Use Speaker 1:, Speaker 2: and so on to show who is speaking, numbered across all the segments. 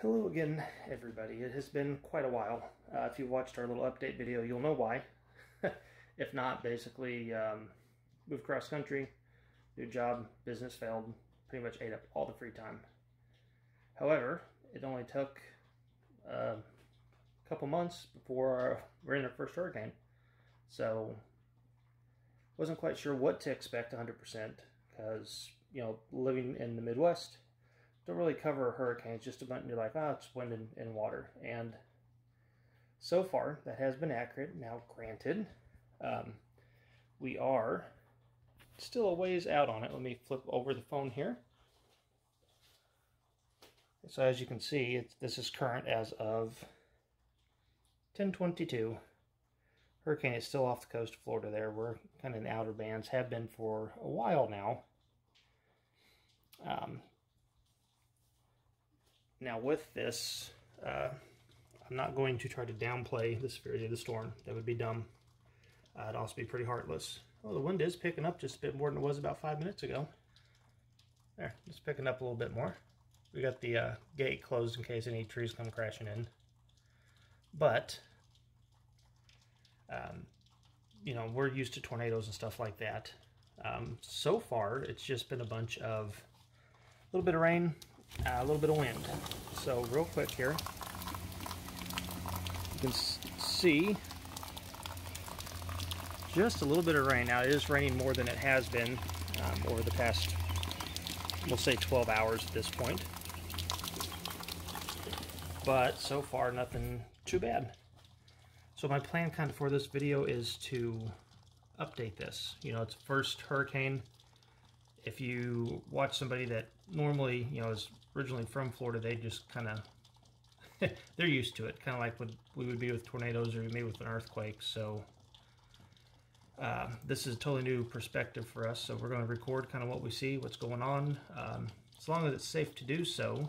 Speaker 1: Hello again, everybody. It has been quite a while. Uh, if you watched our little update video, you'll know why. if not, basically, um, moved cross country, new job, business failed, pretty much ate up all the free time. However, it only took uh, a couple months before we're in our first hurricane. So, wasn't quite sure what to expect 100% because, you know, living in the Midwest, don't really cover hurricanes, just a about you're like, oh, it's wind and, and water. And so far, that has been accurate. Now, granted, um, we are still a ways out on it. Let me flip over the phone here. So as you can see, this is current as of 1022. Hurricane is still off the coast of Florida there. We're kind of in outer bands, have been for a while now. Um, now with this, uh, I'm not going to try to downplay the severity of the storm. That would be dumb. Uh, it'd also be pretty heartless. Oh, the wind is picking up just a bit more than it was about five minutes ago. There, it's picking up a little bit more. We got the uh, gate closed in case any trees come crashing in. But, um, you know, we're used to tornadoes and stuff like that. Um, so far, it's just been a bunch of a little bit of rain, uh, a little bit of wind. So real quick here, you can see just a little bit of rain. Now it is raining more than it has been um, over the past, we'll say 12 hours at this point. But so far nothing too bad. So my plan kind of for this video is to update this. You know, it's first hurricane. If you watch somebody that normally, you know, is originally from Florida, they just kind of, they're used to it. Kind of like what we would be with tornadoes or maybe with an earthquake. So uh, this is a totally new perspective for us. So we're going to record kind of what we see, what's going on. Um, as long as it's safe to do so,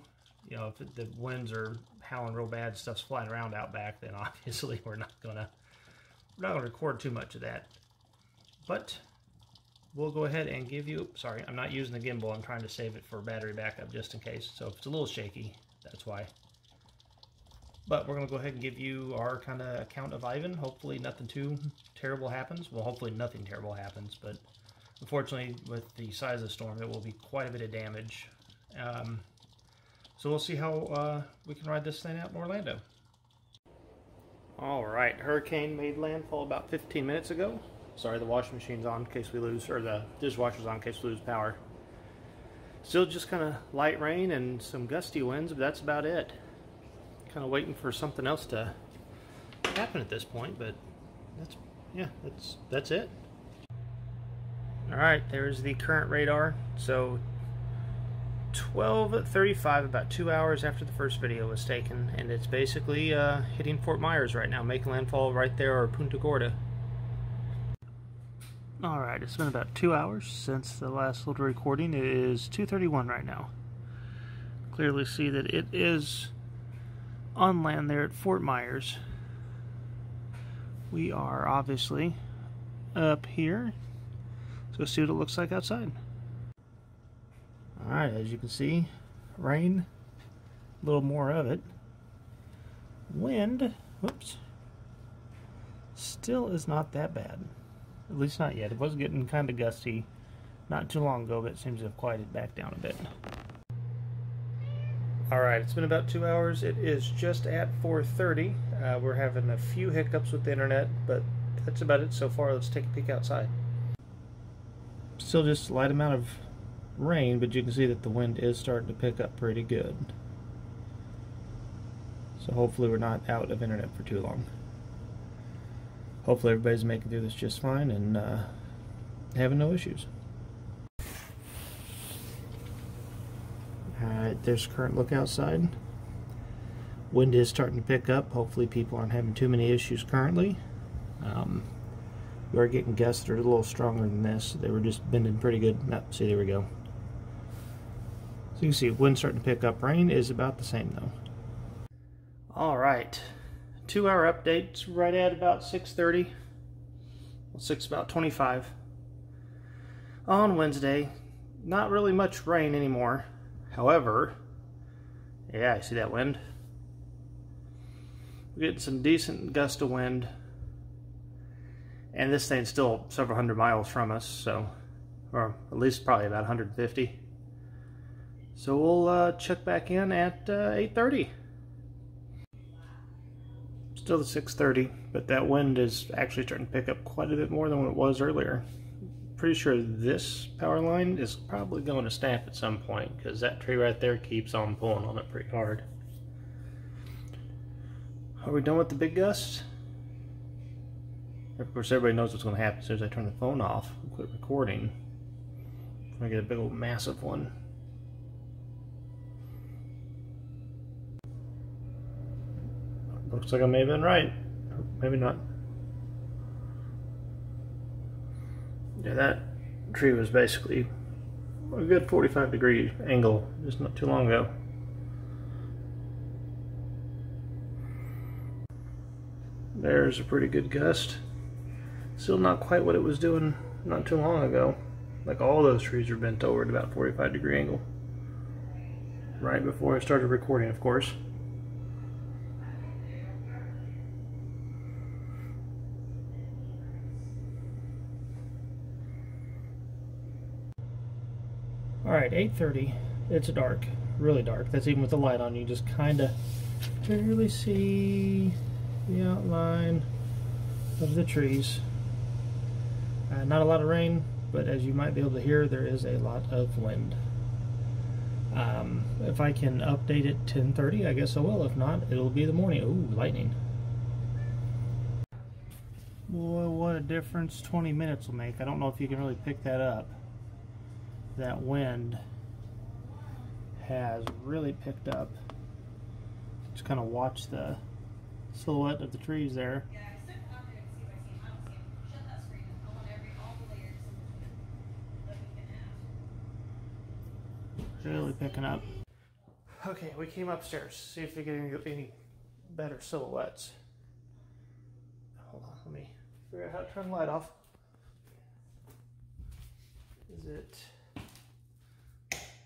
Speaker 1: you know, if the winds are howling real bad, stuff's flying around out back, then obviously we're not gonna we're not gonna record too much of that. But we'll go ahead and give you, sorry, I'm not using the gimbal. I'm trying to save it for battery backup just in case. So if it's a little shaky, that's why. But we're going to go ahead and give you our kind of account of Ian. Hopefully nothing too terrible happens. Well, hopefully nothing terrible happens, but unfortunately with the size of the storm, there will be quite a bit of damage. Um, so we'll see how uh, we can ride this thing out in Orlando. All right, hurricane made landfall about 15 minutes ago. Sorry, the washing machine's on in case we lose, or the dishwasher's on in case we lose power. Still just kind of light rain and some gusty winds, but that's about it. Kind of waiting for something else to happen at this point, but that's, yeah, that's, that's it. All right, there's the current radar. So 12.35, about two hours after the first video was taken, and it's basically uh, hitting Fort Myers right now, making landfall right there, or Punta Gorda. Alright, it's been about two hours since the last little recording. It is 2.31 right now. Clearly see that it is on land there at Fort Myers. We are obviously up here. Let's see what it looks like outside. Alright, as you can see, rain, a little more of it. Wind, whoops, still is not that bad. At least not yet. It was getting kind of gusty not too long ago, but it seems to have quieted back down a bit. Alright, it's been about two hours. It is just at 4.30. Uh, we're having a few hiccups with the internet, but that's about it so far. Let's take a peek outside. Still just a light amount of rain, but you can see that the wind is starting to pick up pretty good. So hopefully we're not out of internet for too long hopefully everybody's making through this just fine and uh, having no issues. Alright, there's current look outside. Wind is starting to pick up. Hopefully people aren't having too many issues currently. Um, we are getting gusts that are a little stronger than this. They were just bending pretty good. No, see, there we go. So you can see wind starting to pick up. Rain is about the same though. Alright, two hour update right at about 6.30 well, 6 about 25 on Wednesday not really much rain anymore however Yeah, I see that wind. We're getting some decent gust of wind. And this thing's still several hundred miles from us, so, or at least probably about 150. So we'll uh, check back in at uh, 8.30. Still the 6.30, but that wind is actually starting to pick up quite a bit more than what it was earlier. Pretty sure this power line is probably going to snap at some point because that tree right there keeps on pulling on it pretty hard. Are we done with the big gust? Of course, everybody knows what's going to happen as soon as I turn the phone off and quit recording. I get a big old massive one. Looks like I may have been right. Maybe not. Yeah, that tree was basically a good 45 degree angle just not too long ago. There's a pretty good gust. Still not quite what it was doing not too long ago. Like all those trees are bent over at about 45 degree angle. Right before I started recording, of course. Alright, 8.30. It's dark. Really dark. That's even with the light on. You just kind of barely see the outline of the trees. Uh, not a lot of rain, but as you might be able to hear, there is a lot of wind. Um, if I can update it 10:30, I guess I will. If not, it'll be the morning. Ooh, lightning! Boy, what a difference 20 minutes will make. I don't know if you can really pick that up. That wind has really picked up. Just kind of watch the silhouette of the trees there. Really picking up. Okay, we came upstairs. See if we get any, any better silhouettes. Hold on, let me figure out how to turn the light off. Is it...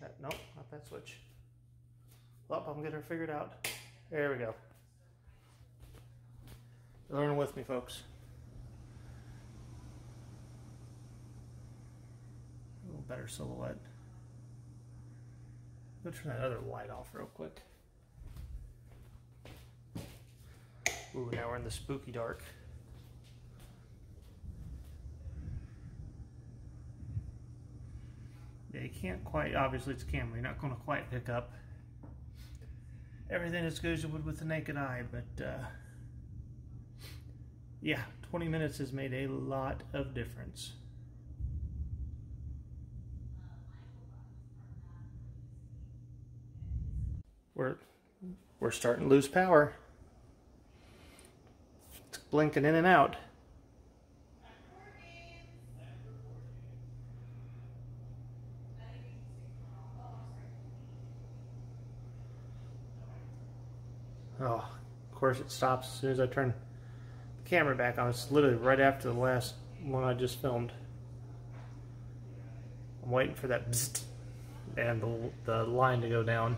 Speaker 1: That, nope, not that switch. Well, I'm getting her figured out. There we go. Learn with me, folks. A little better silhouette. Let's turn that other light off real quick. Ooh, now we're in the spooky dark. Yeah, you can't quite, obviously it's a camera, you're not going to quite pick up everything as good as you would with the naked eye, but uh, yeah, 20 minutes has made a lot of difference. We're we're starting to lose power. It's blinking in and out. Oh, of course it stops as soon as I turn the camera back on. It's literally right after the last one I just filmed. I'm waiting for that bzzzt and the, the line to go down.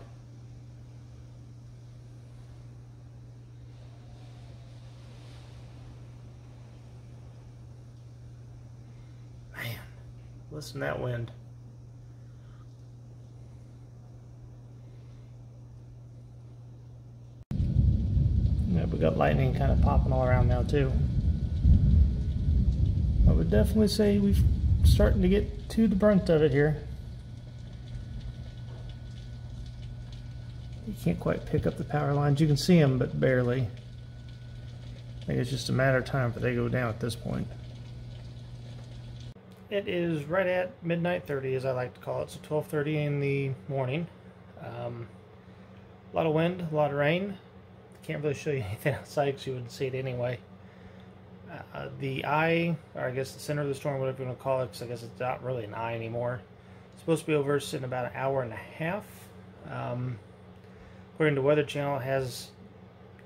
Speaker 1: Man, listen to that wind. We got lightning kind of popping all around now too. I would definitely say we're starting to get to the brunt of it here. You can't quite pick up the power lines. You can see them, but barely. I think it's just a matter of time for they go down at this point. It is right at midnight 30, as I like to call it, so 12.30 in the morning. Um, a lot of wind, a lot of rain. Can't really show you anything outside because you wouldn't see it anyway. Uh, the eye, or I guess the center of the storm, whatever you want to call it, because I guess it's not really an eye anymore. It's supposed to be over us in about an hour and a half. Um, according to Weather Channel, has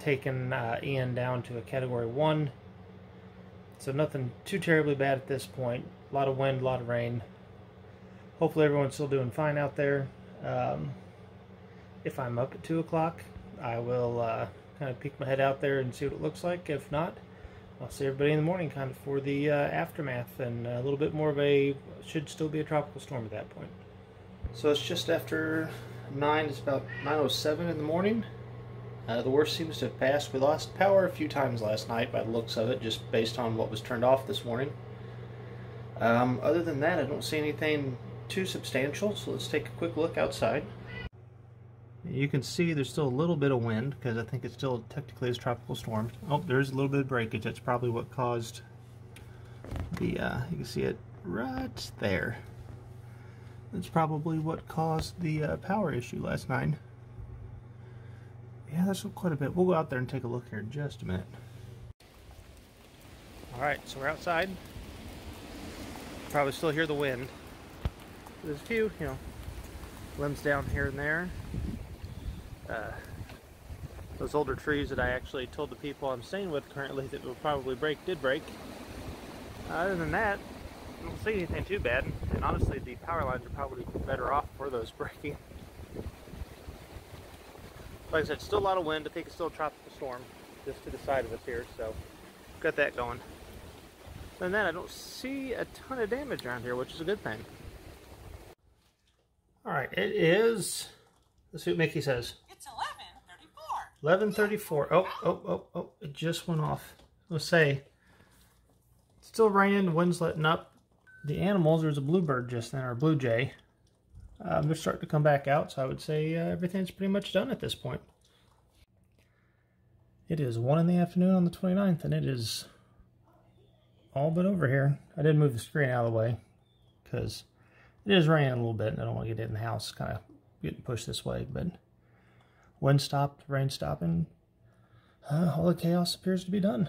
Speaker 1: taken uh, Ian down to a Category 1. So nothing too terribly bad at this point. A lot of wind, a lot of rain. Hopefully everyone's still doing fine out there. Um, If I'm up at 2 o'clock, I will uh, kind of peek my head out there and see what it looks like. If not, I'll see everybody in the morning kind of for the uh, aftermath and a little bit more of a, should still be a tropical storm at that point. So it's just after 9, it's about 9.07 in the morning. Uh, the worst seems to have passed. We lost power a few times last night by the looks of it, just based on what was turned off this morning. Um, other than that, I don't see anything too substantial, so let's take a quick look outside. You can see there's still a little bit of wind because I think it's still technically a tropical storm. Oh, there's a little bit of breakage. That's probably what caused the, uh, you can see it right there. That's probably what caused the uh, power issue last night. Yeah, that's quite a bit. We'll go out there and take a look here in just a minute. Alright, so we're outside. Probably still hear the wind. There's a few, you know, limbs down here and there. Uh, those older trees that I actually told the people I'm staying with currently that will probably break did break. Other than that, I don't see anything too bad. And honestly, the power lines are probably better off for those breaking. Like I said, still a lot of wind. I think it's still a tropical storm just to the side of us here, so got that going. Other than that, I don't see a ton of damage around here, which is a good thing. All right, it is, let's see what Mickey says.
Speaker 2: It's 11.34.
Speaker 1: 11.34. Oh, oh, oh, oh, it just went off. Let's say, it's still raining, the wind's letting up. The animals, there's a bluebird just then, or a blue jay. Um, they're starting to come back out, so I would say uh, everything's pretty much done at this point. It is 1 in the afternoon on the 29th, and it is all but over here. I did move the screen out of the way, because it is raining a little bit, and I don't want to get it in the house, kind of getting pushed this way, but wind stopped, rain stopping, uh, all the chaos appears to be done.